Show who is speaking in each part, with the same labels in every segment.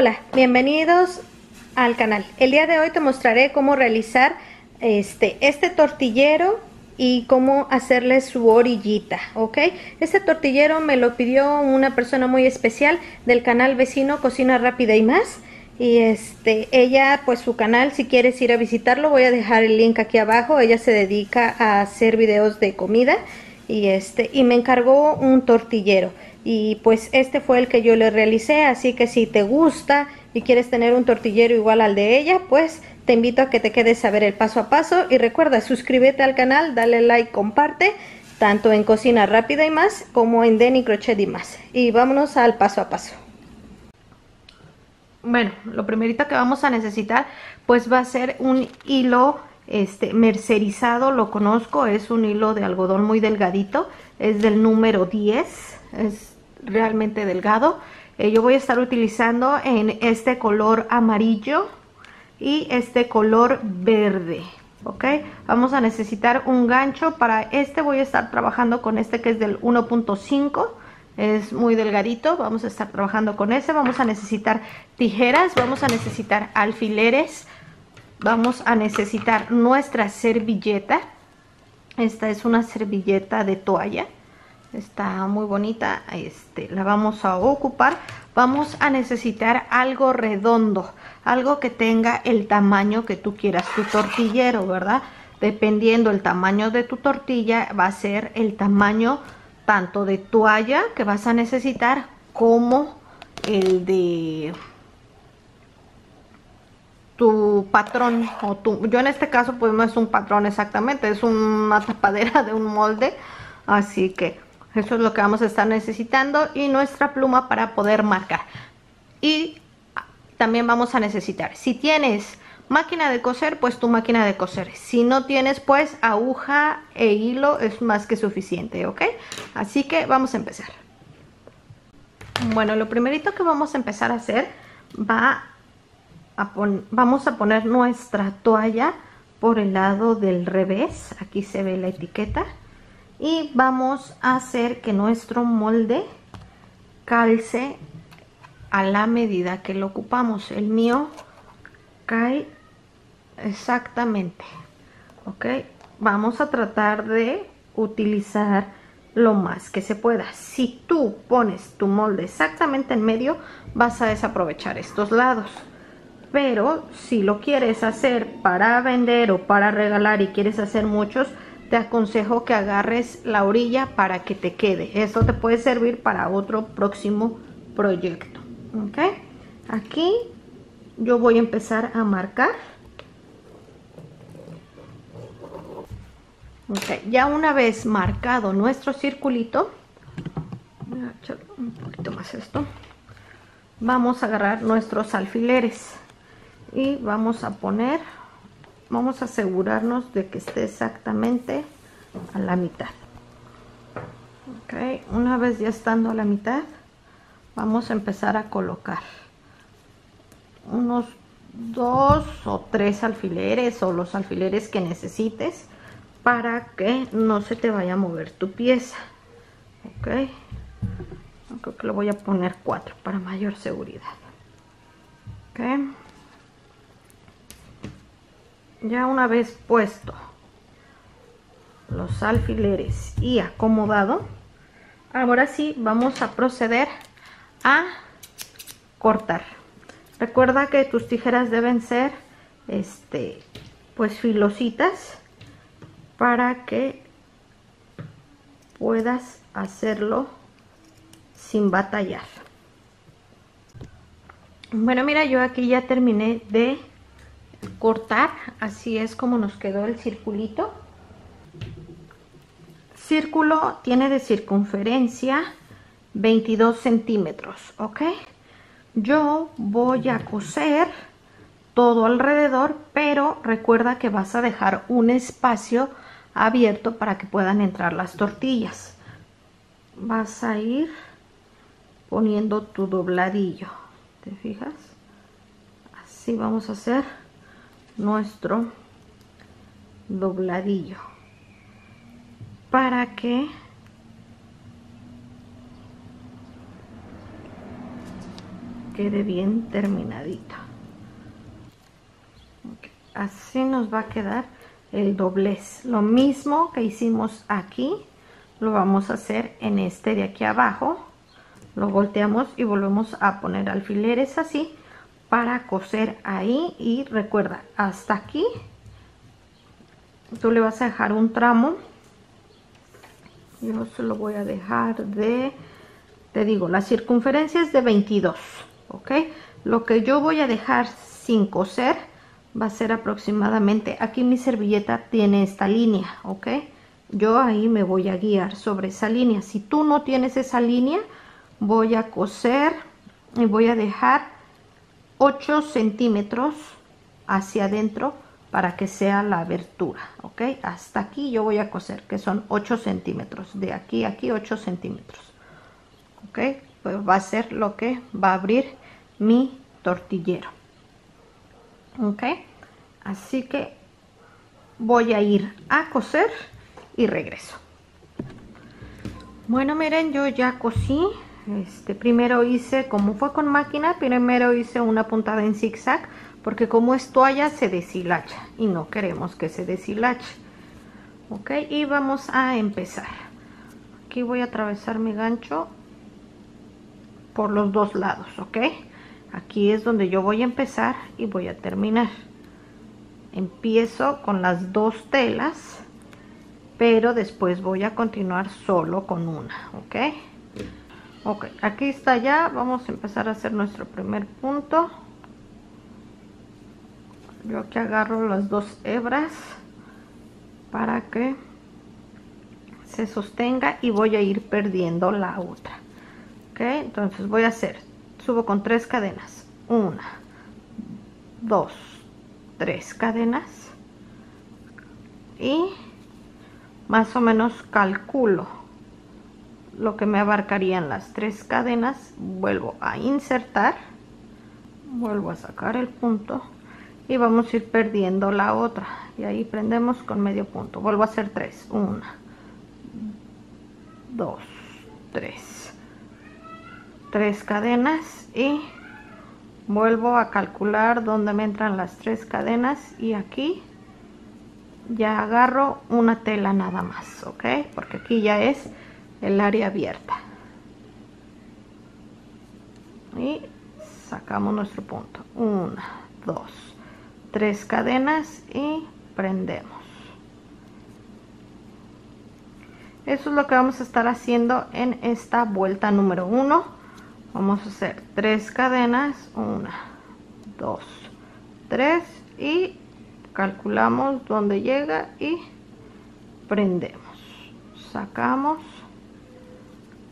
Speaker 1: Hola, bienvenidos al canal. El día de hoy te mostraré cómo realizar este, este tortillero y cómo hacerle su orillita, ¿ok? Este tortillero me lo pidió una persona muy especial del canal vecino Cocina Rápida y más. Y este, ella, pues su canal, si quieres ir a visitarlo, voy a dejar el link aquí abajo. Ella se dedica a hacer videos de comida y este, y me encargó un tortillero y pues este fue el que yo le realicé así que si te gusta y quieres tener un tortillero igual al de ella pues te invito a que te quedes a ver el paso a paso y recuerda suscríbete al canal dale like comparte tanto en cocina rápida y más como en Denny Crochet y más. Y vámonos al paso a paso. Bueno lo primerito que vamos a necesitar pues va a ser un hilo este mercerizado lo conozco es un hilo de algodón muy delgadito es del número 10 es realmente delgado. Eh, yo voy a estar utilizando en este color amarillo y este color verde. Ok, vamos a necesitar un gancho. Para este voy a estar trabajando con este que es del 1.5 es muy delgadito, vamos a estar trabajando con ese, vamos a necesitar tijeras, vamos a necesitar alfileres, vamos a necesitar nuestra servilleta, esta es una servilleta de toalla, está muy bonita este la vamos a ocupar. Vamos a necesitar algo redondo algo que tenga el tamaño que tú quieras tu tortillero verdad dependiendo el tamaño de tu tortilla va a ser el tamaño tanto de toalla que vas a necesitar como el de tu patrón o yo en este caso pues no es un patrón exactamente es una tapadera de un molde. Así que eso es lo que vamos a estar necesitando y nuestra pluma para poder marcar. Y también vamos a necesitar, si tienes máquina de coser, pues tu máquina de coser. Si no tienes, pues aguja e hilo es más que suficiente, ¿ok? Así que vamos a empezar. Bueno, lo primerito que vamos a empezar a hacer va a vamos a poner nuestra toalla por el lado del revés. Aquí se ve la etiqueta y vamos a hacer que nuestro molde calce a la medida que lo ocupamos. El mío cae exactamente ok vamos a tratar de utilizar lo más que se pueda. Si tú pones tu molde exactamente en medio vas a desaprovechar estos lados. Pero si lo quieres hacer para vender o para regalar y quieres hacer muchos te aconsejo que agarres la orilla para que te quede. Esto te puede servir para otro próximo proyecto. ¿Ok? Aquí yo voy a empezar a marcar. Ya una vez marcado nuestro circulito, voy a echar un poquito más esto, vamos a agarrar nuestros alfileres y vamos a poner vamos a asegurarnos de que esté exactamente a la mitad. Ok una vez ya estando a la mitad vamos a empezar a colocar unos dos o tres alfileres o los alfileres que necesites para que no se te vaya a mover tu pieza. Ok creo que lo voy a poner cuatro para mayor seguridad. Ok ya una vez puesto los alfileres y acomodado ahora sí vamos a proceder a cortar. Recuerda que tus tijeras deben ser este pues filositas para que puedas hacerlo sin batallar. Bueno mira yo aquí ya terminé de cortar así es como nos quedó el circulito. Círculo tiene de circunferencia 22 centímetros ok yo voy a coser todo alrededor pero recuerda que vas a dejar un espacio abierto para que puedan entrar las tortillas. Vas a ir poniendo tu dobladillo te fijas así vamos a hacer nuestro dobladillo para que quede bien terminadito. Así nos va a quedar el doblez. Lo mismo que hicimos aquí lo vamos a hacer en este de aquí abajo. Lo volteamos y volvemos a poner alfileres así para coser ahí y recuerda hasta aquí tú le vas a dejar un tramo. Yo se lo voy a dejar de te digo la circunferencia es de 22 ok lo que yo voy a dejar sin coser va a ser aproximadamente aquí mi servilleta tiene esta línea ok yo ahí me voy a guiar sobre esa línea. Si tú no tienes esa línea voy a coser y voy a dejar 8 centímetros hacia adentro para que sea la abertura ok hasta aquí yo voy a coser que son 8 centímetros. De aquí a aquí 8 centímetros ok pues va a ser lo que va a abrir mi tortillero ok así que voy a ir a coser y regreso. Bueno miren yo ya cosí este, primero hice, como fue con máquina, primero hice una puntada en zigzag, porque como es toalla se deshilacha y no queremos que se deshilache. Ok, y vamos a empezar. Aquí voy a atravesar mi gancho por los dos lados, ok. Aquí es donde yo voy a empezar y voy a terminar. Empiezo con las dos telas, pero después voy a continuar solo con una, ok ok aquí está ya. Vamos a empezar a hacer nuestro primer punto. Yo aquí agarro las dos hebras para que se sostenga y voy a ir perdiendo la otra. Ok entonces voy a hacer subo con tres cadenas. Una dos tres cadenas. Y más o menos calculo lo que me abarcarían las tres cadenas. Vuelvo a insertar vuelvo a sacar el punto y vamos a ir perdiendo la otra. Y ahí prendemos con medio punto. Vuelvo a hacer tres. Una dos tres. Tres cadenas y vuelvo a calcular dónde me entran las tres cadenas. Y aquí ya agarro una tela nada más ok porque aquí ya es el área abierta. Y sacamos nuestro punto. Una dos tres cadenas y prendemos. Eso es lo que vamos a estar haciendo en esta vuelta número uno. Vamos a hacer tres cadenas. Una dos tres y calculamos dónde llega y prendemos. Sacamos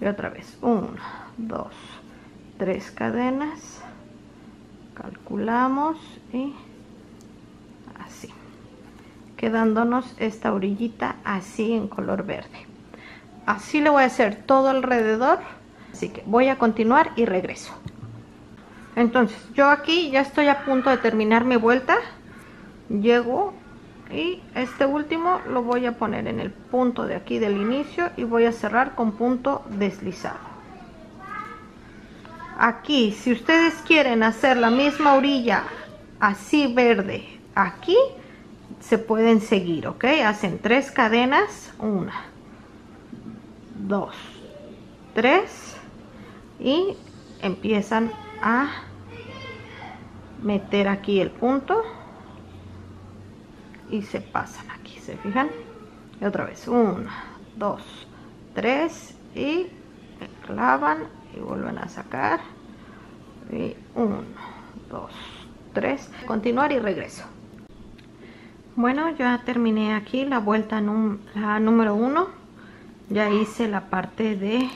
Speaker 1: y otra vez una dos tres cadenas calculamos y así. Quedándonos esta orillita así en color verde. Así le voy a hacer todo alrededor así que voy a continuar y regreso. Entonces yo aquí ya estoy a punto de terminar mi vuelta. Llego y este último lo voy a poner en el punto de aquí del inicio y voy a cerrar con punto deslizado. Aquí si ustedes quieren hacer la misma orilla así verde aquí se pueden seguir ok hacen tres cadenas una dos tres y empiezan a meter aquí el punto y se pasan aquí, ¿se fijan? Y otra vez, una, dos, tres y clavan y vuelven a sacar. Y uno, dos, tres. Continuar y regreso. Bueno, ya terminé aquí la vuelta la número uno. Ya hice la parte de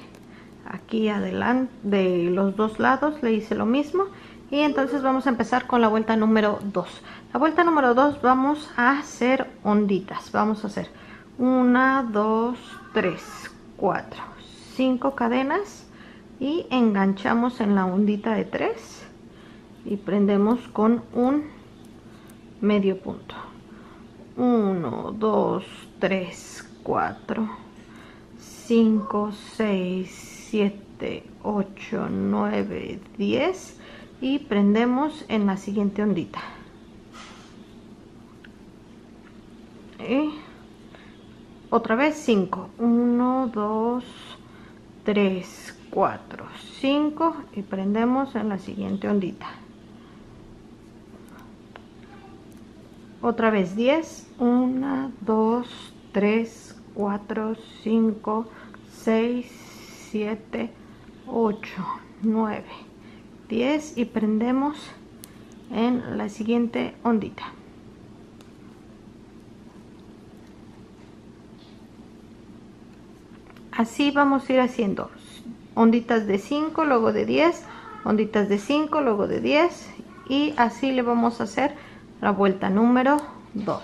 Speaker 1: aquí adelante, de los dos lados, le hice lo mismo. Y entonces vamos a empezar con la vuelta número 2. La vuelta número 2 vamos a hacer onditas. Vamos a hacer 1, 2, 3, 4, 5 cadenas y enganchamos en la ondita de 3 y prendemos con un medio punto. 1, 2, 3, 4, 5, 6, 7, 8, 9, 10 y prendemos en la siguiente ondita. Y otra vez 5 1 2 3 4 5 y prendemos en la siguiente ondita. Otra vez 10 1 2 3 4 5 6 7 8 9 10 y prendemos en la siguiente ondita. Así vamos a ir haciendo onditas de 5 luego de 10 onditas de 5 luego de 10 y así le vamos a hacer la vuelta número 2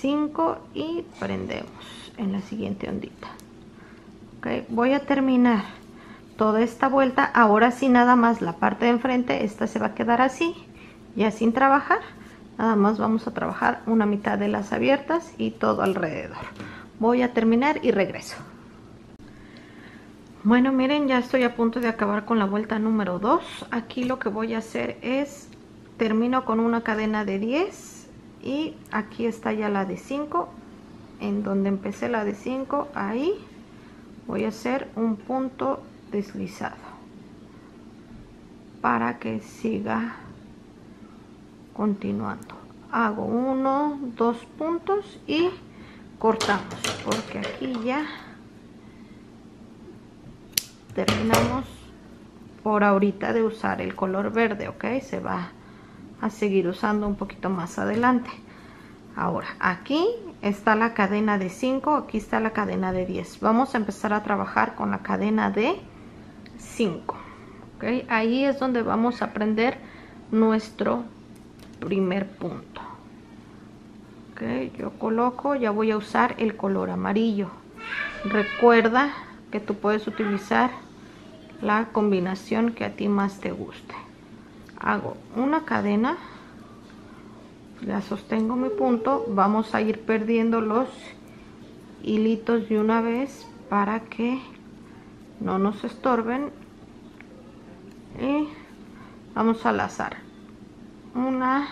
Speaker 1: 5 y prendemos en la siguiente ondita. Okay, voy a terminar toda esta vuelta ahora sí nada más la parte de enfrente esta se va a quedar así ya sin trabajar nada más vamos a trabajar una mitad de las abiertas y todo alrededor. Voy a terminar y regreso. Bueno miren ya estoy a punto de acabar con la vuelta número 2 aquí lo que voy a hacer es termino con una cadena de 10 y aquí está ya la de 5 en donde empecé la de 5 ahí voy a hacer un punto deslizado para que siga continuando. Hago uno dos puntos y cortamos porque aquí ya terminamos por ahorita de usar el color verde ok se va a seguir usando un poquito más adelante. Ahora aquí está la cadena de 5 aquí está la cadena de 10 vamos a empezar a trabajar con la cadena de 5 okay ahí es donde vamos a prender nuestro primer punto yo coloco ya voy a usar el color amarillo. Recuerda que tú puedes utilizar la combinación que a ti más te guste. Hago una cadena ya sostengo mi punto vamos a ir perdiendo los hilitos de una vez para que no nos estorben. Y vamos a lazar. Una.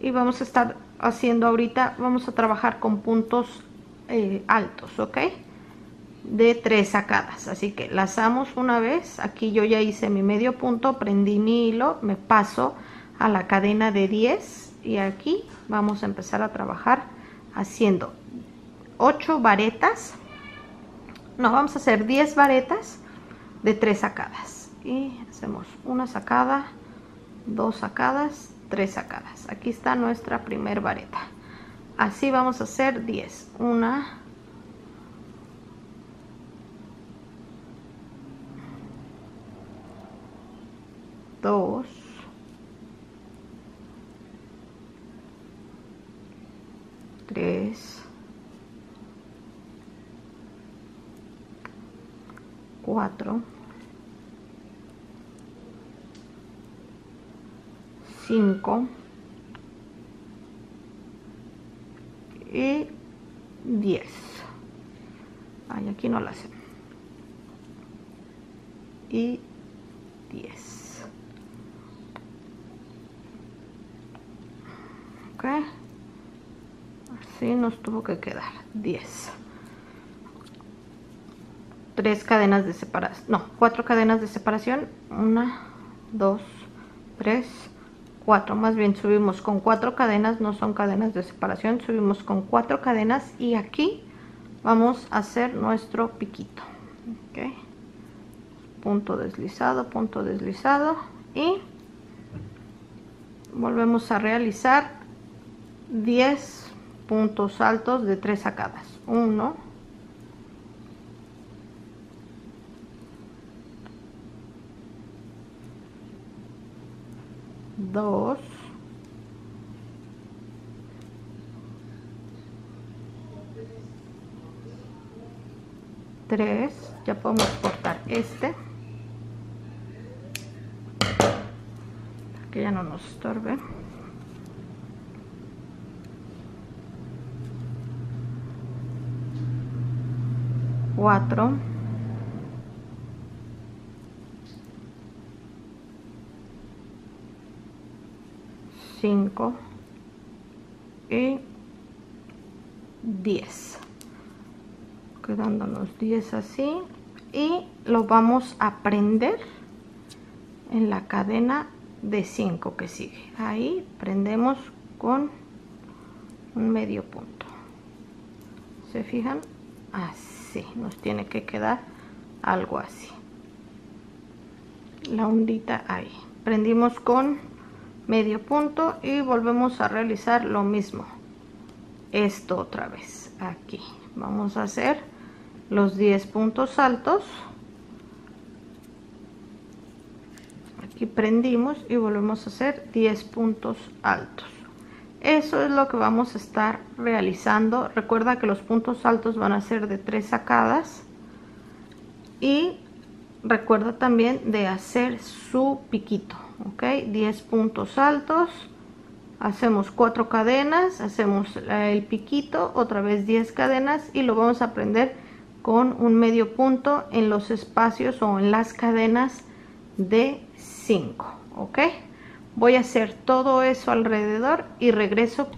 Speaker 1: Y vamos a estar haciendo ahorita, vamos a trabajar con puntos eh, altos, ¿ok? De tres sacadas, así que lazamos una vez, aquí yo ya hice mi medio punto, prendí mi hilo, me paso a la cadena de 10 y aquí vamos a empezar a trabajar haciendo 8 varetas, no, vamos a hacer 10 varetas de tres sacadas. Y hacemos una sacada, dos sacadas, tres sacadas. Aquí está nuestra primer vareta. Así vamos a hacer 10 una dos tres cuatro. 5 y 10 Ay, aquí no la hacen y 10 ok. Así nos tuvo que quedar. 10 tres cadenas de separación no cuatro cadenas de separación. Una dos tres 4 más bien subimos con cuatro cadenas no son cadenas de separación. Subimos con cuatro cadenas y aquí vamos a hacer nuestro piquito. Punto deslizado punto deslizado. Y volvemos a realizar 10 puntos altos de tres sacadas. 1 dos. Tres ya podemos cortar este. Que ya no nos estorbe. Cuatro 5 y 10 quedándonos 10 así. Y lo vamos a prender en la cadena de 5 que sigue. Ahí prendemos con un medio punto. Se fijan así. Nos tiene que quedar algo así. La ondita ahí. Prendimos con medio punto y volvemos a realizar lo mismo. Esto otra vez aquí. Vamos a hacer los 10 puntos altos. Aquí prendimos y volvemos a hacer 10 puntos altos. Eso es lo que vamos a estar realizando. Recuerda que los puntos altos van a ser de tres sacadas y recuerda también de hacer su piquito ok 10 puntos altos. Hacemos cuatro cadenas hacemos el piquito otra vez 10 cadenas y lo vamos a prender con un medio punto en los espacios o en las cadenas de 5 ok voy a hacer todo eso alrededor y regreso.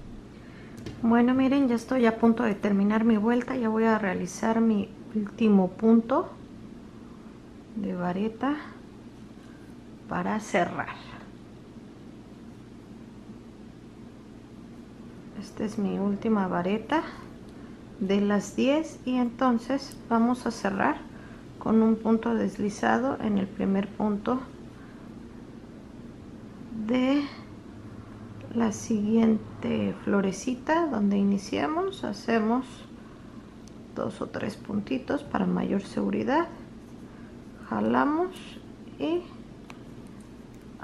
Speaker 1: Bueno miren ya estoy a punto de terminar mi vuelta ya voy a realizar mi último punto de vareta para cerrar. Esta es mi última vareta de las 10 y entonces vamos a cerrar con un punto deslizado en el primer punto de la siguiente florecita donde iniciamos hacemos dos o tres puntitos para mayor seguridad jalamos y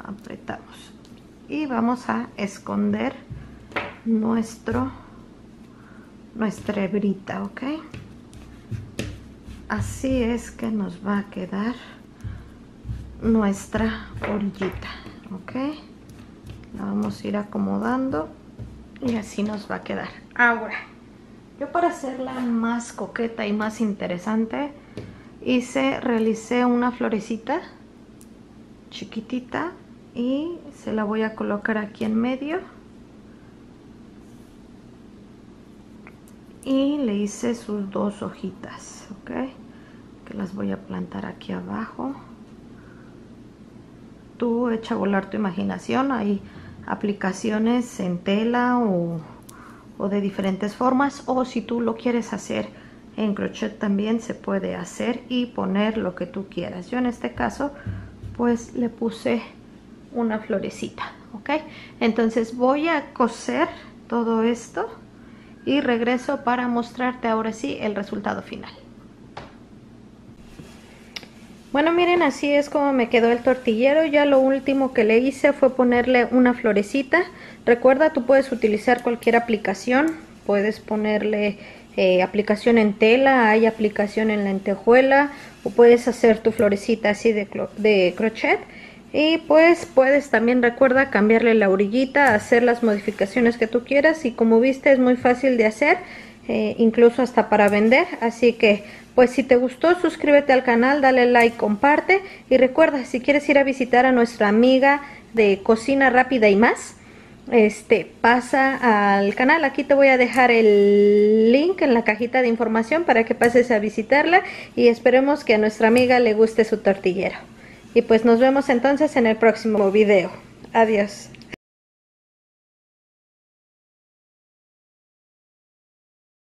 Speaker 1: apretamos y vamos a esconder nuestro nuestra hebrita ok así es que nos va a quedar nuestra orillita ok la vamos a ir acomodando y así nos va a quedar. Ahora yo para hacerla más coqueta y más interesante hice realicé una florecita chiquitita y se la voy a colocar aquí en medio. Y le hice sus dos hojitas ok que las voy a plantar aquí abajo. Tú echa a volar tu imaginación. Hay aplicaciones en tela o, o de diferentes formas. O si tú lo quieres hacer en crochet también se puede hacer y poner lo que tú quieras. Yo en este caso pues le puse una florecita ok entonces voy a coser todo esto y regreso para mostrarte ahora sí el resultado final. Bueno miren así es como me quedó el tortillero. Ya lo último que le hice fue ponerle una florecita. Recuerda tú puedes utilizar cualquier aplicación. Puedes ponerle eh, aplicación en tela hay aplicación en lentejuela o puedes hacer tu florecita así de, de crochet y pues puedes también recuerda cambiarle la orillita hacer las modificaciones que tú quieras. Y como viste es muy fácil de hacer eh, incluso hasta para vender. Así que pues si te gustó suscríbete al canal dale like comparte. Y recuerda si quieres ir a visitar a nuestra amiga de cocina rápida y más este pasa al canal. Aquí te voy a dejar el link en la cajita de información para que pases a visitarla. Y esperemos que a nuestra amiga le guste su tortillero y pues nos vemos entonces en el próximo video. Adiós.